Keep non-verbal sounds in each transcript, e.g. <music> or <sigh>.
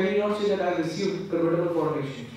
can you not say that I received convertible foreign exchange?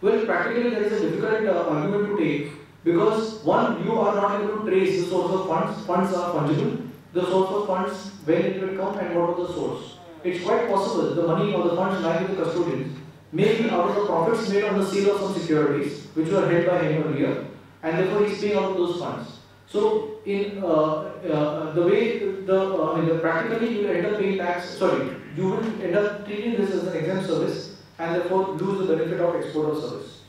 Well, practically there is a difficult uh, argument to take because one, you are not able to trace the source of funds. Funds are fungible. The source of funds, when it will come and what was the source. It's quite possible the money or the funds lying with the custodians may be out of the profits made on the sale of some securities which were held by him earlier and therefore he's paying out those funds. So in uh, uh, the way the, uh, the practically you end up paying tax, sorry, you will end up treating this as an exempt service and therefore lose the benefit of export of service.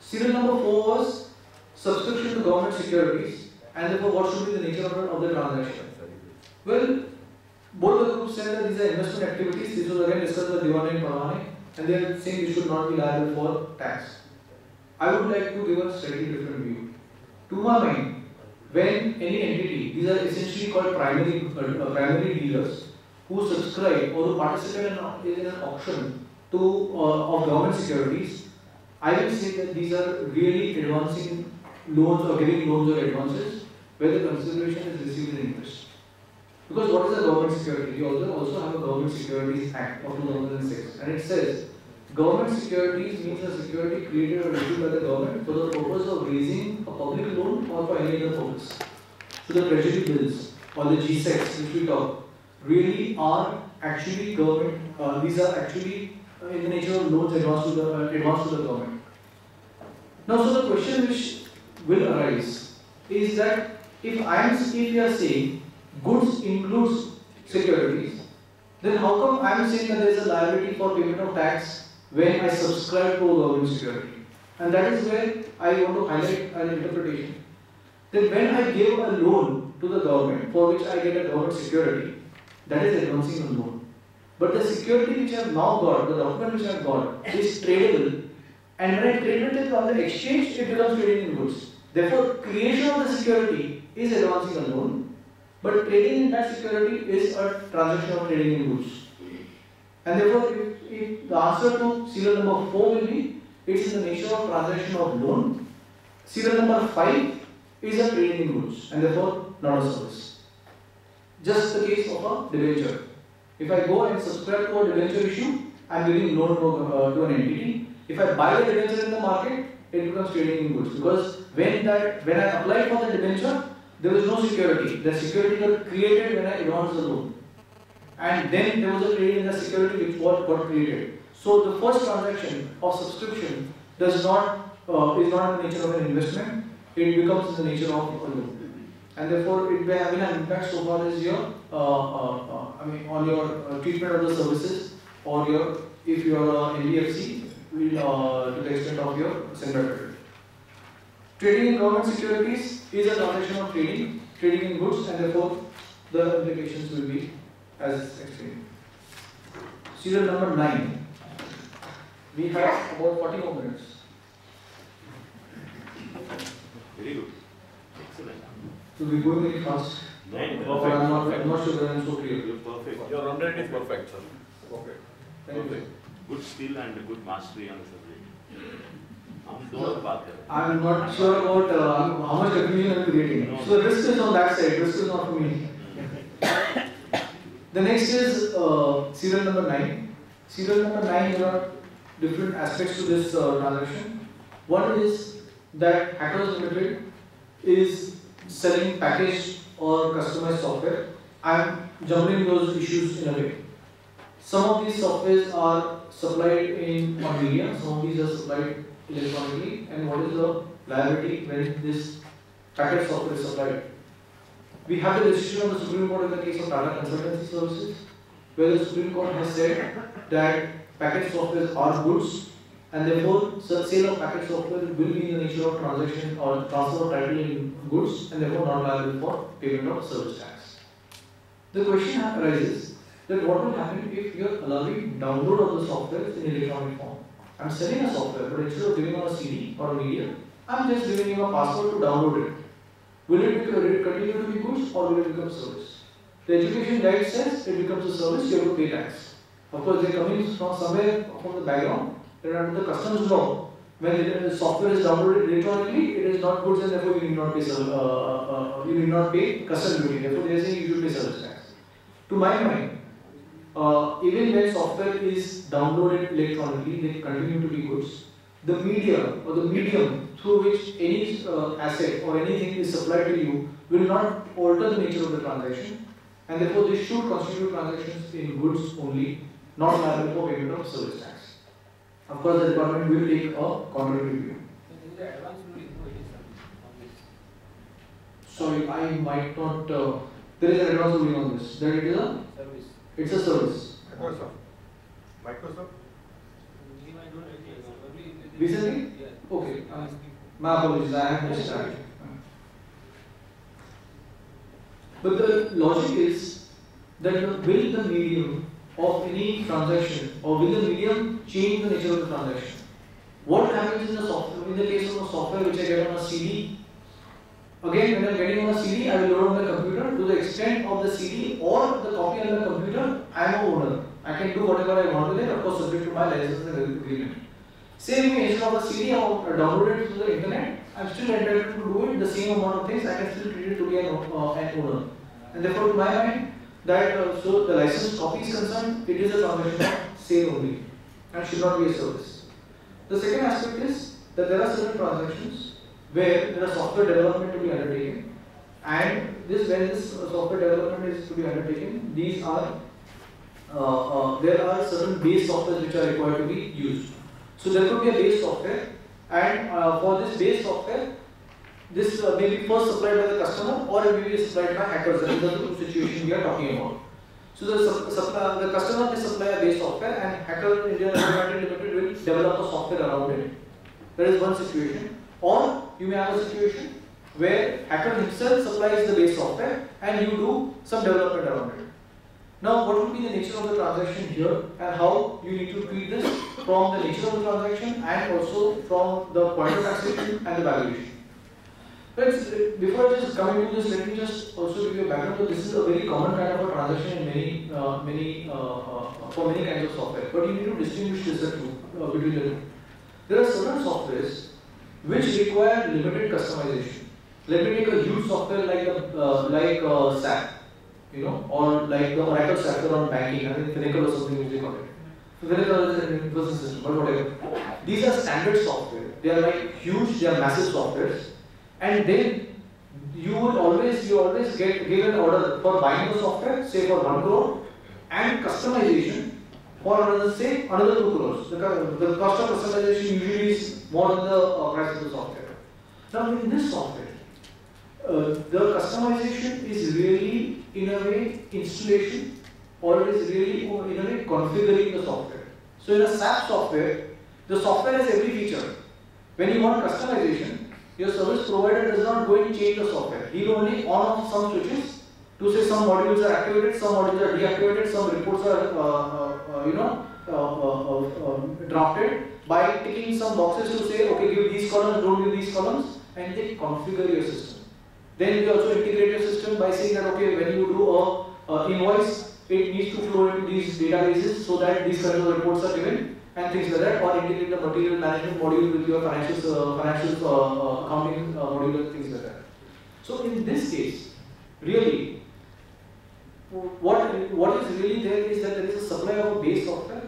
Serial number four was subscription to government securities and therefore what should be the nature of the, transaction. Well, both the groups said that these are investment activities, this was again discussed by Diwane and Parvane and they are saying this should not be liable for tax. I would like to give a slightly different view. To my mind, when any entity, these are essentially called primary, uh, primary dealers, who subscribe or who participate in, in an auction to uh, of government securities, I will say that these are really advancing loans or giving loans or advances where the consideration is received in interest. Because what is a government security? We also, also have a Government Securities Act of 2006 and it says government securities means a security created or issued by the government for the purpose of raising a public loan or for any other purpose. So the treasury bills or the G-Secs which we talk really are actually government, uh, these are actually uh, in the nature of loans advanced to the, uh, advanced to the government. Now so the question which will arise is that if I am if we are saying goods includes securities, then how come I am saying that there is a liability for payment of tax when I subscribe to government security? And that is where I want to highlight an interpretation. Then when I give a loan to the government for which I get a government security, that is advancing a loan. But the security which I have now got, the document which I have got, is tradable. And when I trade it on the exchange, it becomes trading in goods. Therefore, creation of the security is advancing a loan, but trading in that security is a transaction of trading in goods. And therefore, if, if the answer to serial number 4 will be, it's in the nature of transaction of loan. Serial number 5 is a trading in goods, and therefore not a service. Just the case of a debenture. If I go and subscribe to a debenture issue, I'm giving loan to, uh, to an entity. If I buy the debenture in the market, it becomes trading in goods because when that when I applied for the debenture, there was no security. The security got created when I advanced the loan, and then there was a trade in the security which what got created. So the first transaction of subscription does not uh, is not in the nature of an investment. It becomes in the nature of a loan and therefore it may have an impact so far as your, uh, uh, uh, I mean, on your uh, treatment of the services or your, if you are an NBFC, uh, to the extent of your CENVAT credit. Trading in government securities is a transaction of trading, trading in goods, and therefore the implications will be as explained. Serial number 9. We have about 40 more minutes. Very good. Excellent. So we're going very fast. No, But I'm not, I'm not sure whether I'm so clear. You're perfect. Your run rate is perfect, sir. Okay. Thank you. Perfect. Good skill and good mastery on the subject. हम दोनों बात कर रहे हैं. I'm not sure about uh, how much confusion I'm creating. So the risk is on that side, risk is not for me. the next is uh, serial number 9. Serial number 9, there are different aspects to this uh, transaction. One is that Hackers Limited is selling packaged or customized software. I'm jumbling those issues in a way. Some of these softwares are supplied in media, some of these are supplied electronically, and what is the liability when this packaged software is supplied? We have the decision of the Supreme Court in the case of Tata Consultancy Services, where the Supreme Court has said that packaged software are goods, and therefore the sale of packaged software will be in the nature of transaction or transfer of title in goods, and therefore not liable for payment of service tax. The question arises that what will happen if you are allowing download of the software in electronic form? I'm selling a software, but instead of giving on a CD or a media, I'm just giving you a password to download it. Will it, will it continue to be goods or will it become service? The education guide says it becomes a service, you have to pay tax. Of course, they're coming from somewhere from the background, that under the customs law, when the software is downloaded electronically, it is not goods and therefore you need not pay, uh, uh, uh, you need not pay custom duty. Therefore, they are saying you should pay service tax. To my mind, uh, even when software is downloaded electronically, they continue to be goods. The media or the medium through which any uh, asset or anything is supplied to you will not alter the nature of the transaction, and therefore they should constitute transactions in goods only, not liable for payment of service tax. Of course, the department will take a contrary review. In the advance ruling, no, it is on this Sorry, I might not. Uh, there is an advance ruling on this. That it is a service. it's a service. Microsoft. Microsoft. Recently? Okay, uh, My apologies, I have missed that. But the logic is that the- will the medium of any transaction or will the medium change the nature of the transaction? What happens in the software, in the case of a software which I get on a CD? Again, when I'm getting on a CD, I will load on my computer to the extent of the CD or the copy on the computer, I am a owner. I can do whatever I want with it, of course, subject to my license and agreement. Same way, instead of a CD, I download it through the internet. I'm still entitled to do it the same amount of things. I can still treat it to be an, uh, an owner. And therefore, to my mind, that uh, so the license copy is concerned, it is a transaction of sale only and should not be a service. The second aspect is that there are certain transactions where there are software development to be undertaken, and this when this uh, software development is to be undertaken, these are uh, uh, there are certain base software which are required to be used. So there could be a base software, and uh, for this base software, this uh, may be first supplied by the customer or it may be supplied by hackers. That is the situation we are talking about. So the, the customer may supply a base software and Hacker India Private Limited will develop a software around it. That is one situation. Or you may have a situation where Hacker himself supplies the base software and you do some development around it. Now, what will be the nature of the transaction here and how you need to treat this from the nature of the transaction and also from the point of taxation and the valuation. Uh, before I just come into this, let me just also give you a background. So this is a very common kind of a transaction in many, uh, many, uh, uh, for many kinds of software. But you need to distinguish this two, uh, between the two. There are certain softwares which require limited customization. Let me take a huge software like a, uh, like uh, SAP, you know, or like the Oracle software on banking. I think Finacle or something which they call it. Finacle is an system, but whatever. These are standard software. They are like huge. They are massive softwares and then you will always you always get given order for buying the software say for 1 crore and customization for another say another 2 crores the, the cost of customization usually is more than the uh, price of the software now in this software uh, the customization is really in a way installation or it is really in a way configuring the software so in a SAP software the software has every feature when you want customization your service provider does not go and change the software. He will only on off some switches to say some modules are activated, some modules are deactivated, some reports are uh, uh, uh, you know uh, uh, um, drafted by ticking some boxes to say okay give these columns, don't give these columns, and they configure your system. Then you also integrate your system by saying that okay when you do a, a invoice, it needs to flow into these databases so that these kinds of reports are given and things like that, or integrate the material management module with your financial uh, financial uh, uh, accounting uh, module and things like that. So in this case, really, what what is really there is that there is a supply of a base software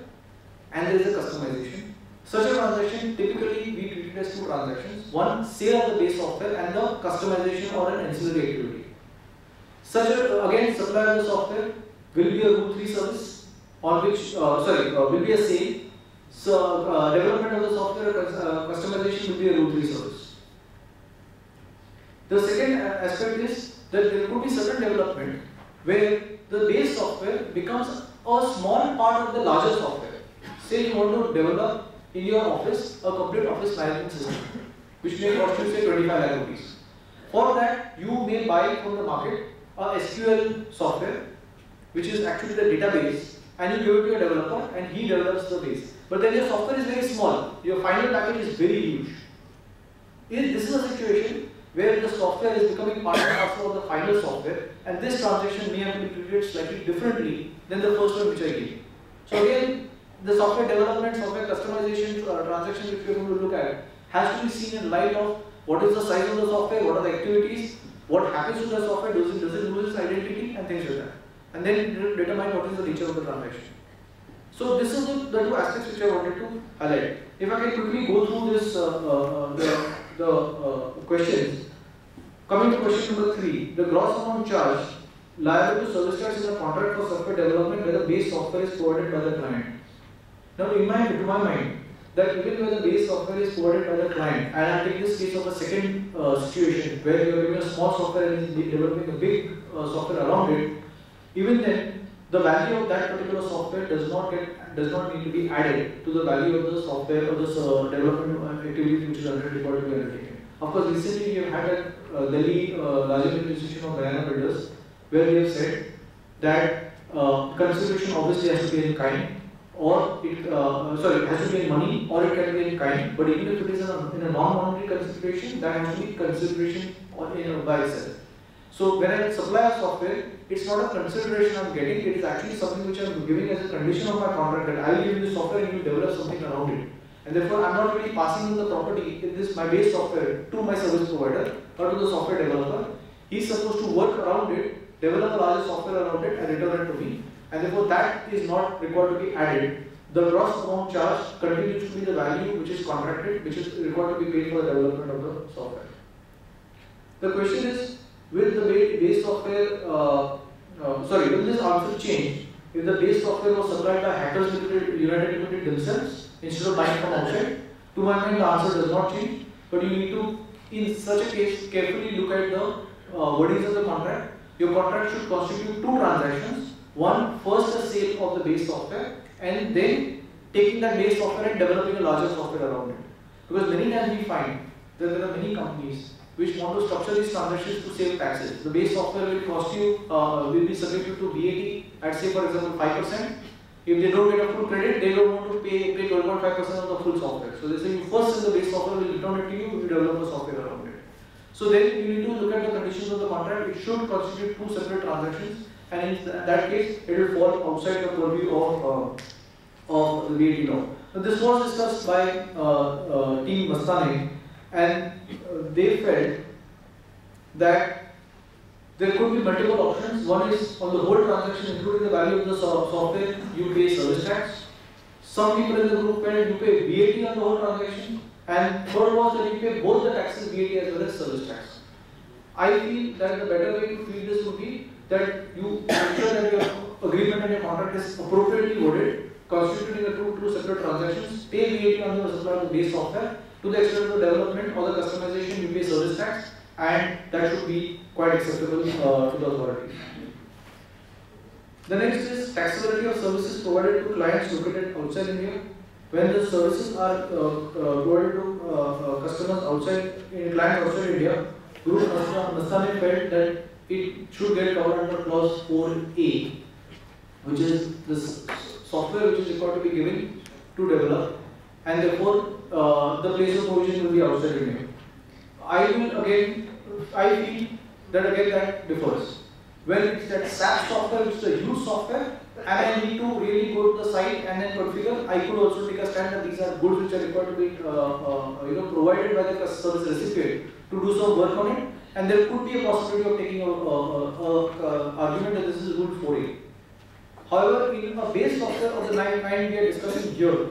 and there is a customization. Such a transaction typically we treat it as two transactions: one sale of the base software and the customization or an ancillary activity. Such a again supply of the software will be a rule three service on which uh, sorry uh, will be a sale so, uh, development of the software uh, customization will be a rule 3 service. The second uh, aspect is that there could be certain development where the base software becomes a small part of the larger software. Say you want to develop in your office a complete office management system, which may cost you say 25 lakh rupees. For that, you may buy from the market a SQL software, which is actually the database, and you give it to a developer, and he develops the base. But then your software is very small. Your final package is very huge. This is a situation where the software is becoming part and parcel of the final software, and this transaction may have to be treated slightly differently than the first one which I gave. So again, the software development, software customization uh, transaction which we are going to look at has to be seen in light of what is the size of the software, what are the activities, what happens to the software, does it, does it lose its identity, and things like that. and then determine what is the nature of the transaction. So this is the, the two aspects which I wanted to highlight. If I can quickly go through this, uh, uh, the, the uh, questions. Coming to question number three, the gross amount charged liable to service tax is a contract for software development where the base software is provided by the client. Now, in to my mind, that even where the base software is provided by the client, and I take this case of a second uh, situation where you are giving a small software and developing a big uh, software around it, even then, the value of that particular software does not get does not need to be added to the value of the software or the uh, development activity which is under required to be undertaken. Of course, recently we have had a uh, Delhi uh, larger institution of Bhayana Builders where they have said that uh, consideration obviously has to be in kind or it uh, sorry it has to be in money or it can be in kind. But even if it is in a, a non-monetary consideration, that has to be consideration on, in, by itself. So when I supply a software, it's not a consideration I'm getting, it is actually something which I'm giving as a condition of my contract that I will give you the software and you develop something around it. And therefore I'm not really passing on the property in this my base software to my service provider or to the software developer. He's supposed to work around it, develop a larger software around it and return it to me. And therefore that is not required to be added. The gross amount charged continues to be the value which is contracted, which is required to be paid for the development of the software. The question is, will the base software, uh, uh, sorry, will this answer change if the base software was supplied by Hackers Limited, United Limited themselves instead of buying from outside? To my mind, the answer does not change, but you need to, in such a case, carefully look at the uh, wordings of the contract. Your contract should constitute two transactions. One, first a sale of the base software, and then taking that base software and developing a larger software around it. Because many times we find that there are many companies which want to structure these transactions to save taxes. The base software will cost you, uh, will be subjected to VAT at say for example 5%. If they don't get a full credit, they don't want to pay, pay 12.5% of the full software. So they say you first sell the base software, we'll return it to you, you develop a software around it. So then you need to look at the conditions of the contract. It should constitute two separate transactions and in that case it will fall outside the purview of, uh, of VAT law. Now, this was discussed by uh, uh, team Mastane and uh, they felt that there could be multiple options. One is on the whole transaction, including the value of the so- software, you pay service tax. Some people in the group felt you pay VAT on the whole transaction, and third was that you pay both the taxes, VAT as well as service tax. I feel that the better way to feel this would be that you ensure that your agreement and your contract is appropriately worded, constituting the two, two separate transactions, pay VAT on the supply of the base software, to the extent of the development or the customization, you pay service tax, and that should be quite acceptable uh, to the authorities. The next is taxability of services provided to clients located outside India. When the services are uh, uh, provided to uh, uh, customers outside, in clients outside India, Guru Nastani felt that it should get covered under clause 4A, which is the software which is required to be given to develop, and therefore uh, the place of provision will be outside India. I will again, I feel that again that differs. When it's that SAP software, which is a used software, and I need to really go to the site and then configure, I could also take a stand that these are goods which are required to be, uh, uh, you know, provided by the service recipient to do some work on it, and there could be a possibility of taking a, a, a, a argument that this is a for it. However, in a base software of the kind kind we are discussing here,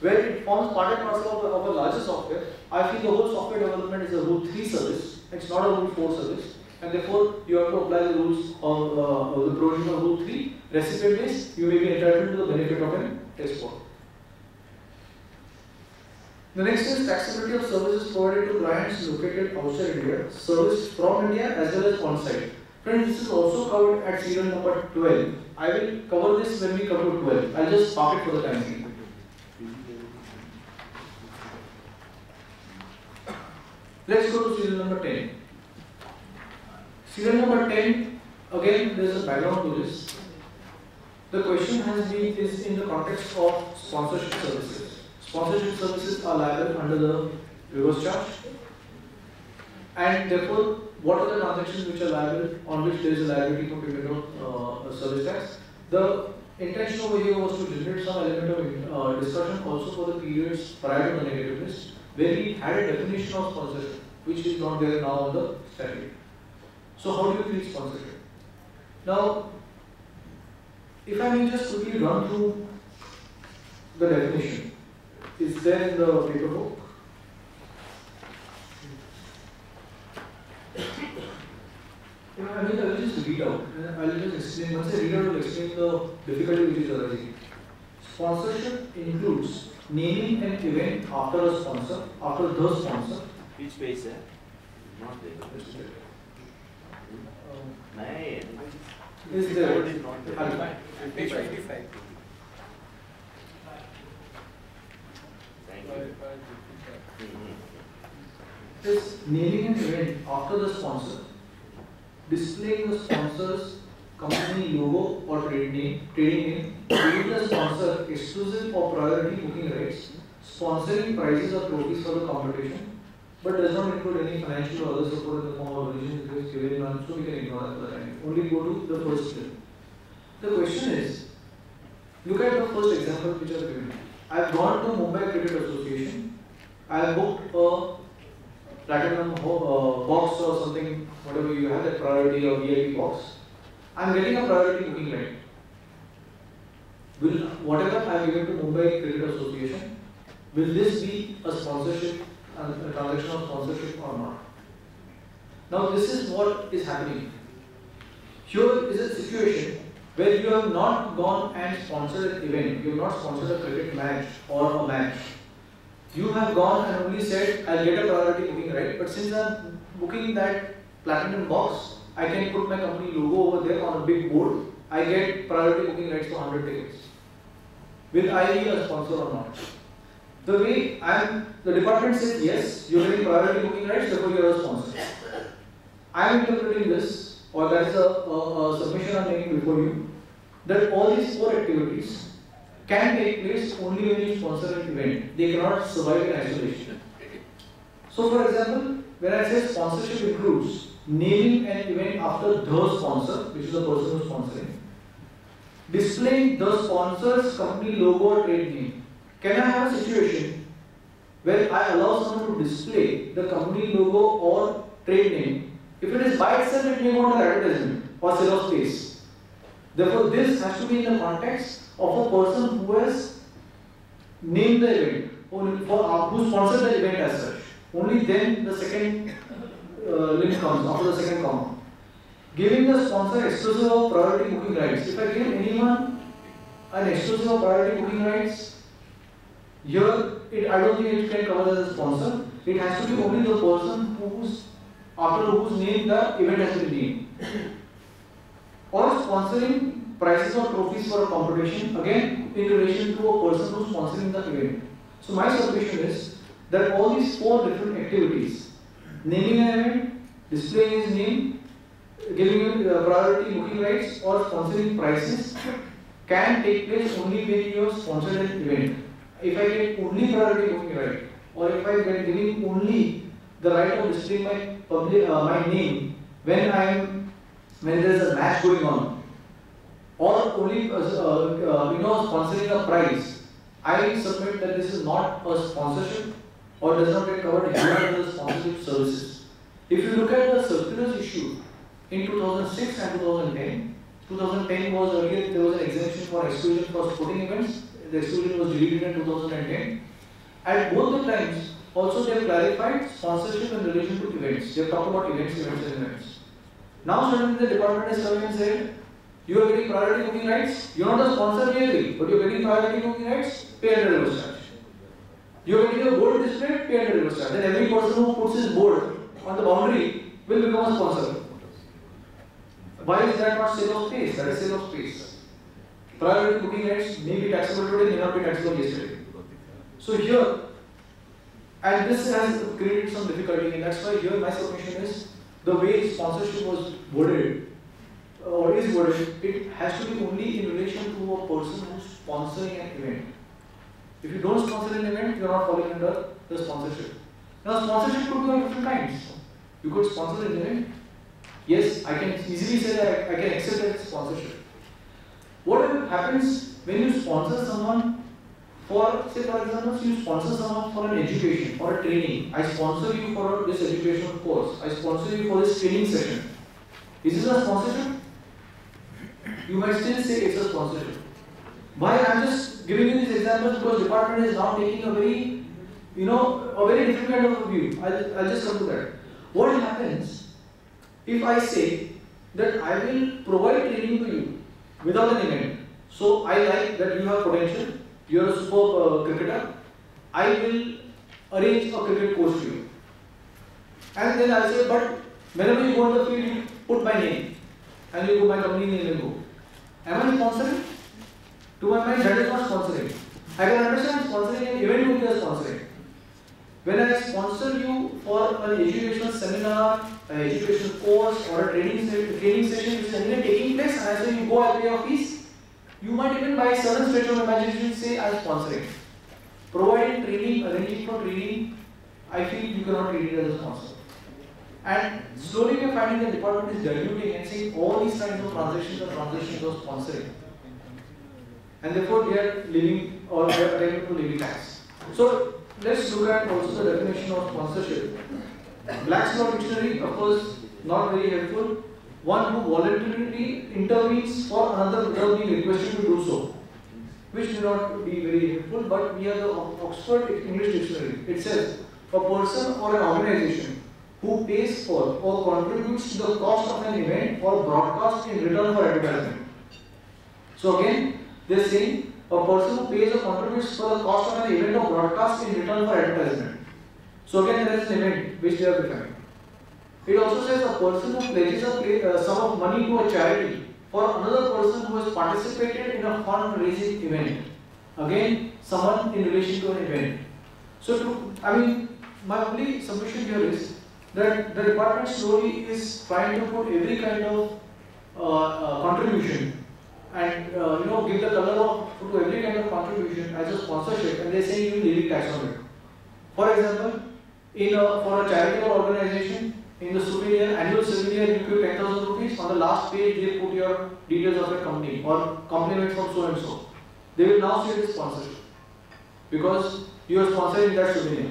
where it forms part and parcel of, a- of a larger software, I feel the whole software development is a rule 3 service, it's not a rule 4 service, and therefore you have to apply the rules of, uh, the provision of rule 3, recipient base, you may be entitled to the benefit of an export. The next is taxability of services provided to clients located outside India, service from India as well as on-site. Friends, this is also covered at serial number 12. I will cover this when we come to 12. I'll just park it for the time being. Let's go to serial number 10. Serial number 10, again, there is a background to this. The question has been is in the context of sponsorship services. Sponsorship services are liable under the reverse charge, and therefore, what are the transactions which are liable on which there is a liability for payment of uh, service tax? The intention over here was to generate some element of uh, discussion also for the periods prior to the negative list, where we had a definition of sponsorship, which is not there now on the statute. So, how do you treat sponsorship? Now, if I may just quickly run through the definition, is there in the paper book. I mean, I will just read out. Uh, I will just explain. Once I read out, I will explain the difficulty which is arising. Sponsorship includes naming an event after a sponsor, after the sponsor. Which page, sir? Not there. Um, no, is there? Page 55. Mm-hmm. This naming event after the sponsor, displaying the sponsor's company logo or trade name, trading name, giving the sponsor exclusive or priority booking rights, sponsoring prizes or trophies for the competition, but does not include any financial or other support in the form of religion, because given we can ignore that for the time. Only go to the first step. The question is, look at the first example which I have given. I have gone to Mumbai Cricket Association. I have booked a platinum uh, box or something, whatever you have, that priority or VIP box. I'm getting a priority booking right. Will whatever I'm to Mumbai Cricket Association, will this be a sponsorship, and a transaction of sponsorship or not? Now this is what is happening. Here is a situation where you have not gone and sponsored an event, you have not sponsored a cricket match or a match. You have gone and only said, I'll get a priority booking right, but since I'm booking that platinum box, I can put my company logo over there on a big board. I get priority booking rights for 100 tickets. Will I be a sponsor or not? The way I'm, the department says yes, you're getting priority booking rights, therefore you're a sponsor. I'm interpreting this, or that is a, a, a submission I'm making before you, that all these four activities can take place only when you sponsor an event. They cannot survive in isolation. So, for example, when I say sponsorship includes naming an event after the sponsor, which is the person who's sponsoring, displaying the sponsor's company logo or trade name. Can I have a situation where I allow someone to display the company logo or trade name? If it is by itself, it may go under advertisement or sale of space. Therefore, this has to be in the context of a person who has named the event, or for, uh, who sponsored the event as such. Only then the second uh, link comes after the second comma. Giving the sponsor exclusive or priority booking rights. If I give anyone an exclusive or priority booking rights, here it, I don't think it can cover as a sponsor. It has to be only the person who's after whose name the event has been named. Or sponsoring prizes or trophies for a competition, again in relation to a person who's sponsoring the event. So my submission is that all these four different activities, naming an event, displaying his name, giving uh, priority booking rights or sponsoring prizes can take place only when you have sponsored an event. If I get only priority booking right or if I get giving only the right of displaying my public uh, my name when I am when there is a match going on or only uh, uh, you know sponsoring a prize, I submit that this is not a sponsorship or does not get covered under the sponsorship services. If you look at the circulars issued in 2006 and 2010, 2010 was earlier there was an exemption for exclusion for sporting events. The exclusion was deleted in 2010. At both the times, also they have clarified sponsorship in relation to events. They have talked about events, events, and events. Now suddenly the department is coming and said, you are getting priority booking rights. You are not a sponsor really, but you are getting priority booking rights. Pay under reverse charge. You are getting a board display. Pay under reverse charge. Then every person who puts his board on the boundary will become a sponsor. Why is that not sale of space? That is sale of space. Priority booking rights may be taxable today, may not be taxable yesterday. So here, and this has created some difficulty, and that's why here my submission is the way sponsorship was worded uh, or is worded, it has to be only in relation to a person who's sponsoring an event. If you don't sponsor an event, you are not falling under the sponsorship. Now, sponsorship could be of different kinds. You could sponsor an event. Yes, I can easily say that I, I can accept that sponsorship. What happens when you sponsor someone for, say for example, you sponsor someone for an education or a training. I sponsor you for this educational course. I sponsor you for this training session. Is this a sponsorship? you might still say it's a sponsorship. Why I'm just giving you these examples because the department is now taking a very, you know, a very different kind of view. I'll, I'll just come to that. What happens if I say that I will provide training to you without an event? So I like that you have potential, you are a superb uh, cricketer. I will arrange a cricket course for you. And then I'll say, but whenever you go on the field, you put my name and you put my company name and go. Am I sponsoring? To my mind, that is not sponsoring. I can understand sponsoring an event would be sponsoring. When I sponsor you for an educational seminar, an educational course, or a training, training session which is taking place, and I say you go, I'll pay your you might even by certain stretch of imagination say I'm sponsoring. Providing training, arranging for training, I feel you cannot treat it as a sponsor. And slowly we are finding the department is diluting and saying all these kinds of transactions are transactions of sponsoring. And therefore they are living or they are attempting to living tax. So let's look at also the definition of sponsorship. Black's Law Dictionary, of course, not very helpful. One who voluntarily intervenes for another without being requested to do so, which may not be very helpful. But we have the Oxford English Dictionary. It says a person or an organization who pays for or contributes to the cost of an event or broadcast in return for advertisement. So again, they're saying a person who pays or contributes for the cost of an event or broadcast in return for advertisement. So again, there is an event which they are defining. It also says a person who pledges a uh, sum of money to a charity for another person who has participated in a fundraising event. Again, someone in relation to an event. So, to, I mean, my only submission here is that the department slowly is trying to put every kind of uh, uh, contribution and uh, you know give the color of to every kind of contribution as a sponsorship, and they say you will leave tax on it. For example, in a, for a charitable organization, in the souvenir, annual souvenir, you give 10,000 rupees. On the last page, they put your details of your company or compliments from so and so. They will now see as sponsorship because you are sponsoring that souvenir.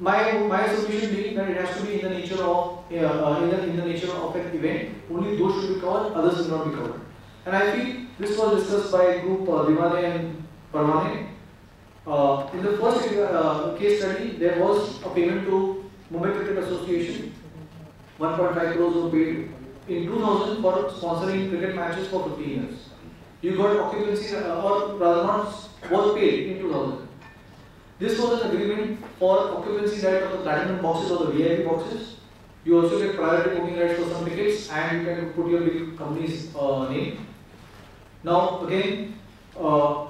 My my solution being that it has to be in the nature of uh, uh, in the in the nature of an event. Only those should be covered, others will not be covered. And I feel this was discussed by group uh, Divane and Parvane. Uh, in the first uh, case study, there was a payment to Mumbai Cricket Association. 1.5 crores were paid in 2000 for sponsoring cricket matches for 15 years. You got occupancy, uh, or rather was paid in 2000. This was an agreement for occupancy right of the platinum boxes or the VIP boxes. You also get priority booking rights for some tickets and you can put your big company's uh, name. Now again, uh,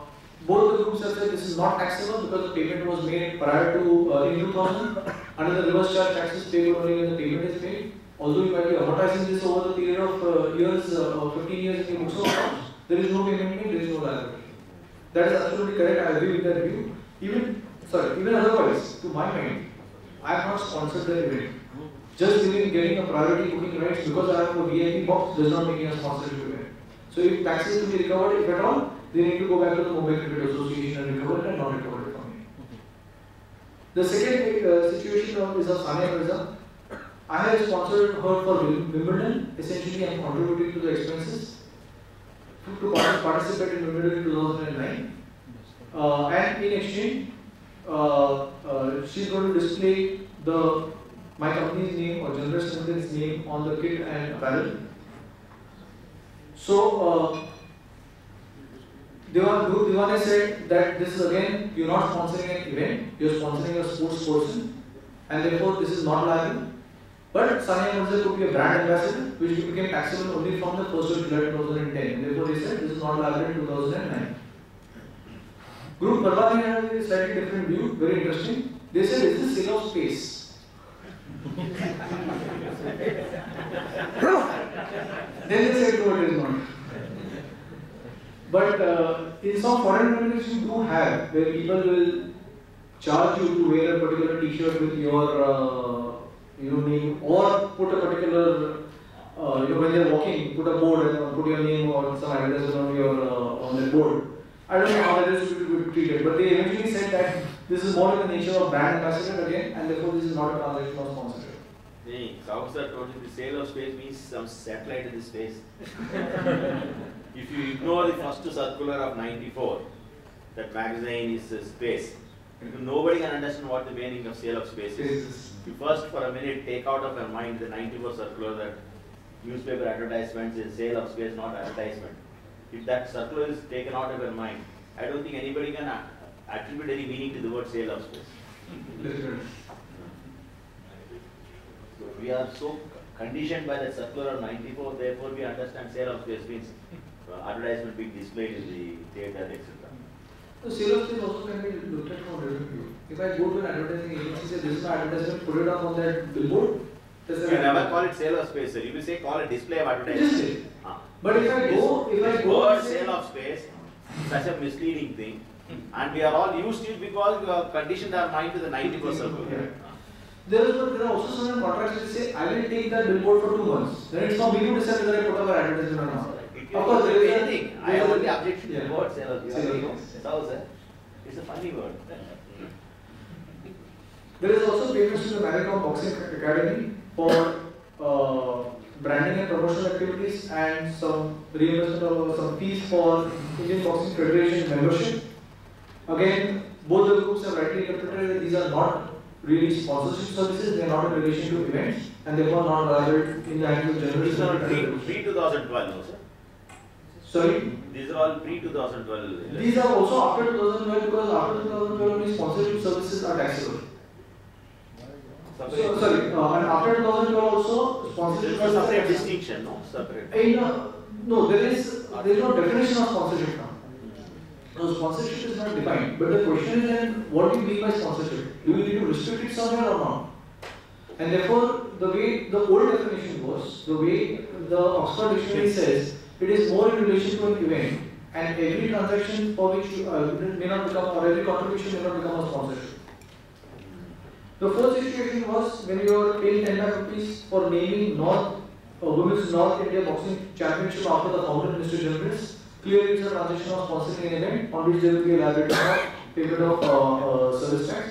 both the groups have said this is not taxable because the payment was made prior to uh, in 2000 under the reverse charge taxes payable only when the payment is made. Although you might be amortizing this over the period of uh, years uh, or 15 years in your books of there is no payment made, there is no liability. That is absolutely correct. I agree with that view. Even sorry, even otherwise, to my mind, I have not sponsored the event. Just giving, getting a priority booking rights because I have a VIP box does not make me a sponsorship event. So if taxes to be recovered, if at all, they need to go back to the Mumbai Cricket Association and recover it and not recover. The second uh, situation is of Sania Mirza. I have sponsored her for Wimbledon. Essentially, I am contributing to the expenses to, participate in Wimbledon in 2009. Uh, and in exchange, uh, uh, she's going to display the my company's name or General Limited's name on the kit and apparel. So, Divane said that this is again, you're not sponsoring an event, you're sponsoring a sports person, and therefore this is not liable. But Sania Mirza could be a brand ambassador, which became taxable only from the 1st of July 2010. Therefore, they said this is not liable in 2009. Group Parvani had a slightly different view, very interesting. They said, is this sale of space? <laughs> then they said. But uh, in some foreign countries, you do have where people will charge you to wear a particular T-shirt with your uh, you know name or put a particular uh, you know when they're walking, put a board and put your name or some address on your uh, on the board. I don't know how that is to treated, but they eventually said that this is more in the nature of brand ambassador again, and therefore this is not a transaction of sponsorship. Hey, sir told you the sale of space means some satellite in the space. <laughs> if you ignore the first circular of 94, that magazine is uh, space. Nobody can understand what the meaning of sale of space is. You first, for a minute, take out of your mind the 94 circular that newspaper advertisements is sale of space, not advertisement. If that circular is taken out of your mind, I don't think anybody can attribute any meaning to the word sale of space. Definitely. So we are so conditioned by the circular of 94, therefore we understand sale of space means uh, advertisement being displayed in the theatre, etc. The sale of space also can be looked at from different view. If I go to an advertising agency, say this is my advertisement, put it up on that billboard. that's You an never call it sale of space, sir. You will say call it display of advertisement. Display. Ah. But if I go, if I go. word sale of space, such a misleading thing, and we are all used to it because we have conditioned our mind to the 94 circle. Yeah. There is, there are also some contracts which say, I will take that billboard for two months. Then it's not me to decide whether I put up an advertisement or not. Of course, there is anything. I there is a- only objection to Yeah. the word sale of Sale of space. space. So, sir, it's a funny word. There is also payments to the Mary Kom Boxing Academy for uh, branding and promotional activities and some reimbursement of some fees for Indian Boxing Federation membership. Again, both the groups have rightly interpreted that these are not really sponsorship services, they are not in relation to events and therefore not liable in the hands of These are all pre, journalists. pre 2012, no, sir? Sorry, These are all pre 2012. these are also after 2012 because after 2012 only sponsorship services are taxable. So, sorry, uh, and after 2012 also sponsorship no services are separate taxable. distinction, no? Separate. In, uh, no, there is, there is no definition of sponsorship now. No, sponsorship is not defined, but the question is then, what do you mean by sponsorship? Do you need to restrict it somewhere or not? And therefore, the way the old definition was, the way the Oxford Dictionary says, it is more in relation to an event, and every transaction for which you, uh, may not become, or every contribution may not become a sponsorship. The first situation was when you were paying 10 lakh rupees for naming North, uh, Women's North India Boxing Championship after the founder Mr. Journalist. Clearly, it's a transaction of an event on which there will be a liability of payment of uh, uh, service tax.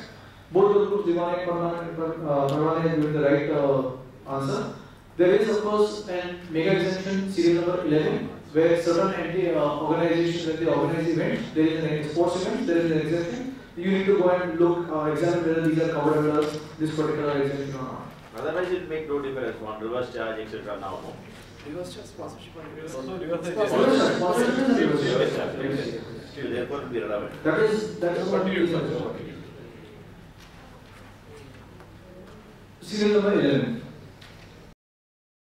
Both the groups, Diwan and Parmane, uh, have given the right uh, answer. There is, of course, an mega exemption serial number 11 where certain anti uh, organizations, when they organize events, there is an sports event, there is an exemption. You need to go and look, uh, examine whether these are covered under this particular exemption or not. Otherwise, it make no difference on reverse charge, etc. Now, That is that is what we are Serial number 11.